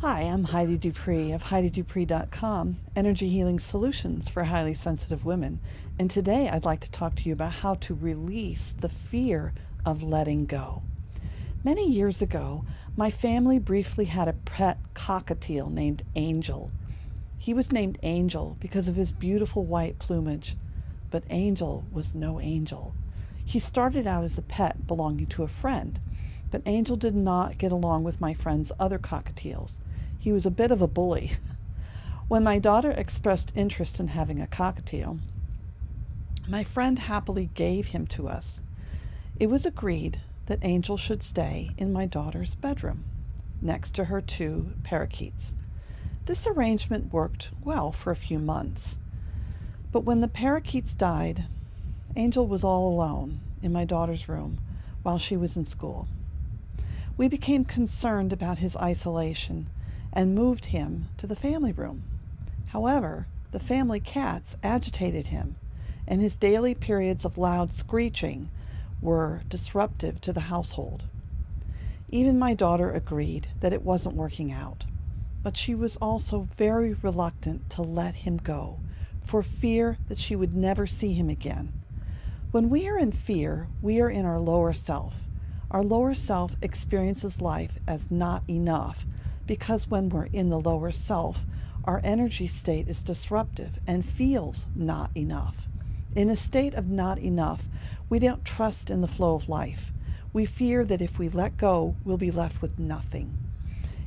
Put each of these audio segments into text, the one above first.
Hi, I'm Heidi DuPree of HeidiDupree.com, Energy Healing Solutions for Highly Sensitive Women. And today I'd like to talk to you about how to release the fear of letting go. Many years ago, my family briefly had a pet cockatiel named Angel. He was named Angel because of his beautiful white plumage, but Angel was no angel. He started out as a pet belonging to a friend, but Angel did not get along with my friend's other cockatiels. He was a bit of a bully. When my daughter expressed interest in having a cockatiel, my friend happily gave him to us. It was agreed that Angel should stay in my daughter's bedroom, next to her two parakeets. This arrangement worked well for a few months. But when the parakeets died, Angel was all alone in my daughter's room while she was in school. We became concerned about his isolation and moved him to the family room. However, the family cats agitated him, and his daily periods of loud screeching were disruptive to the household. Even my daughter agreed that it wasn't working out, but she was also very reluctant to let him go for fear that she would never see him again. When we are in fear, we are in our lower self. Our lower self experiences life as not enough because when we're in the lower self, our energy state is disruptive and feels not enough. In a state of not enough, we don't trust in the flow of life. We fear that if we let go, we'll be left with nothing.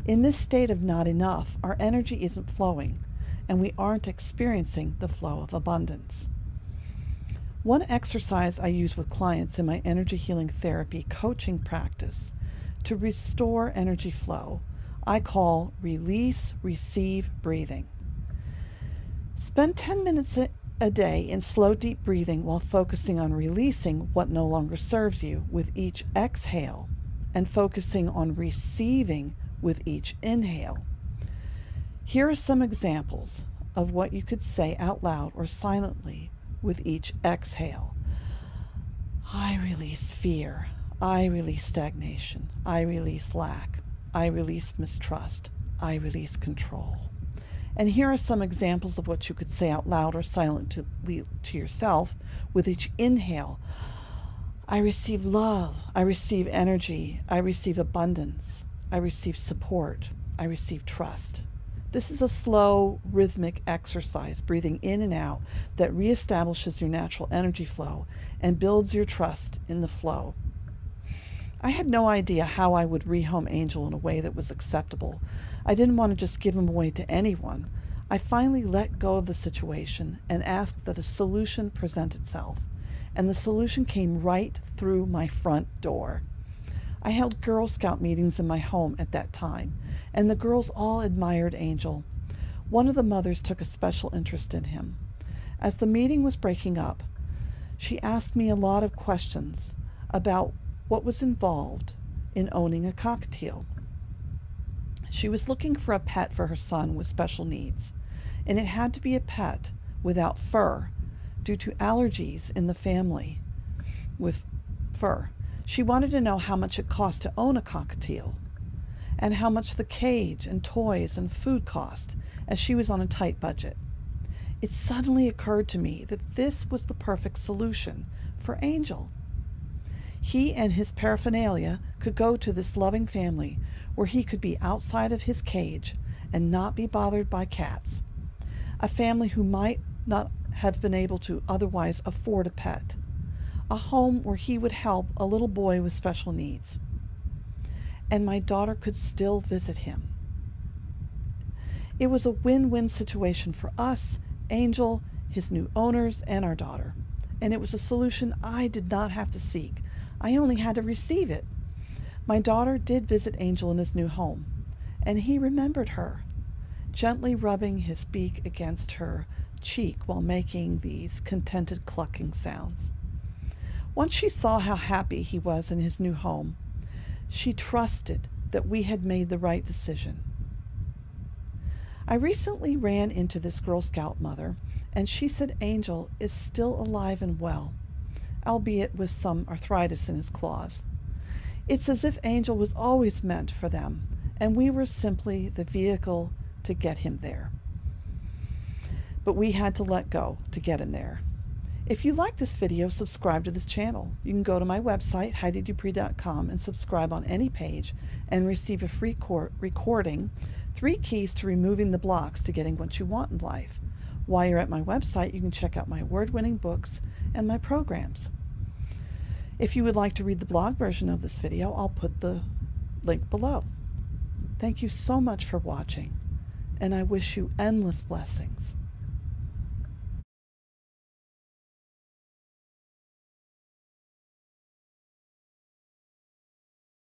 In this state of not enough, our energy isn't flowing, and we aren't experiencing the flow of abundance. One exercise I use with clients in my energy healing therapy coaching practice to restore energy flow I call release, receive breathing. Spend 10 minutes a day in slow, deep breathing while focusing on releasing what no longer serves you with each exhale and focusing on receiving with each inhale. Here are some examples of what you could say out loud or silently with each exhale. I release fear. I release stagnation. I release lack. I release mistrust. I release control. And here are some examples of what you could say out loud or silently to yourself with each inhale. I receive love. I receive energy. I receive abundance. I receive support. I receive trust. This is a slow, rhythmic exercise, breathing in and out, that reestablishes your natural energy flow and builds your trust in the flow. I had no idea how I would rehome Angel in a way that was acceptable. I didn't want to just give him away to anyone. I finally let go of the situation and asked that a solution present itself. And the solution came right through my front door. I held Girl Scout meetings in my home at that time, and the girls all admired Angel. One of the mothers took a special interest in him. As the meeting was breaking up, she asked me a lot of questions about what was involved in owning a cockatiel. She was looking for a pet for her son with special needs, and it had to be a pet without fur due to allergies in the family with fur. She wanted to know how much it cost to own a cockatiel and how much the cage and toys and food cost, as she was on a tight budget. It suddenly occurred to me that this was the perfect solution for Angel. He and his paraphernalia could go to this loving family where he could be outside of his cage and not be bothered by cats. A family who might not have been able to otherwise afford a pet. A home where he would help a little boy with special needs. And my daughter could still visit him. It was a win win situation for us, Angel, his new owners, and our daughter. And it was a solution I did not have to seek I only had to receive it. My daughter did visit Angel in his new home, and he remembered her, gently rubbing his beak against her cheek while making these contented clucking sounds. Once she saw how happy he was in his new home, she trusted that we had made the right decision. I recently ran into this Girl Scout mother, and she said Angel is still alive and well albeit with some arthritis in his claws. It's as if Angel was always meant for them, and we were simply the vehicle to get him there. But we had to let go to get him there. If you like this video, subscribe to this channel. You can go to my website, HeidiDupree.com, and subscribe on any page and receive a free recording, Three Keys to Removing the Blocks to Getting What You Want in Life. While you're at my website, you can check out my award winning books and my programs. If you would like to read the blog version of this video, I'll put the link below. Thank you so much for watching, and I wish you endless blessings.